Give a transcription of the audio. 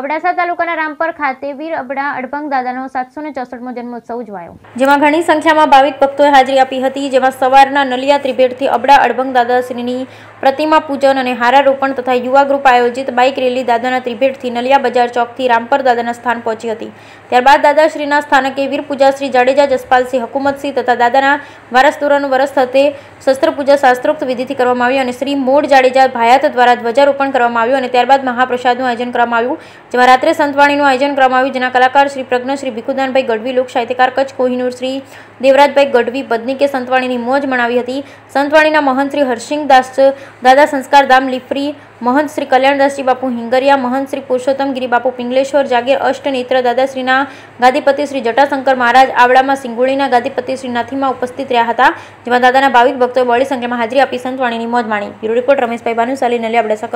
અબડાસા તાલુકાના રામપર ખાતે વીર અબડા અડભંગ દાદાનો સાતસો ને ચોસઠમો જન્મોત્સવ ઉજવાયો. જેમાં ઘણી સંખ્યામાં ભાવિક ભક્તોએ હાજરી આપી હતી, જેમાં સવારના નલિયા ત્રિભેટથી અબડા અડભંગ દાદાશ્રીની પ્રતિમા પૂજન અને હારારોપણ તથા યુવા ગ્રુપ આયોજિત બાઇક રેલી દાદાના ત્રિભેટથી નલિયા બજાર ચોકથી રામપર દાદાના સ્થાન પહોંચી હતી. ત્યારબાદ દાદાશ્રીના સ્થાનકે વીર પૂજાશ્રી જાડેજા જસપાલસિંહ, હકુમતસિંહ તથા દાદાના વારસદોરાનું વરસ થતે શસ્ત્રપૂજા શાસ્ત્રોક્ત વિધિથી કરવામાં આવ્યું અને શ્રી મોડ જાડેજા ભાયાત દ્વારા ધ્વજારોપણ કરવામાં આવ્યું અને ત્યારબાદ મહાપ્રસાદનું આયોજન કરવામાં આવ્યું. જેમાં રાત્રે સંતવાણીનું આયોજન કરવામાં આવ્યું, જેના કલાકાર શ્રી પ્રજ્ઞ, શ્રી ભીખુદાનભાઈ ગઢવી, લોક સાહિત્યકાર કચ્છ કોહિનૂર, શ્રી દેવરાજભાઈ ગઢવી બદનીકે સંતવાણીની મોજ મનાવી હતી. સંતવાણીના મહંત શ્રી હર્ષિંગદાસ દાદા સંસ્કાર ધામ લીફરી, મહંત શ્રી કલ્યાણદાસજી બાપુ હિંગરિયા, મહંત શ્રી પુરુષોત્તમ બાપુ પિંગલેશ્વર, જાગીર અષ્ટ નેત્ર દાદાશ્રીના ગાદીપતિ શ્રી જટાશંકર મહારાજ, આવડામાં સિંગોળીના ગાદીપતિ શ્રી નાથીમાં ઉપસ્થિત રહ્યા હતા, જેમાં દાદાના ભાવિક ભક્તોએ બળી સંખ્યામાં હાજરી આપી સંતવાણીની મોજ માણી. Bureau report Rameshbhai Bhanushali Naliya Abdasa